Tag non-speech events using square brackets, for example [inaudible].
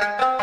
you [laughs]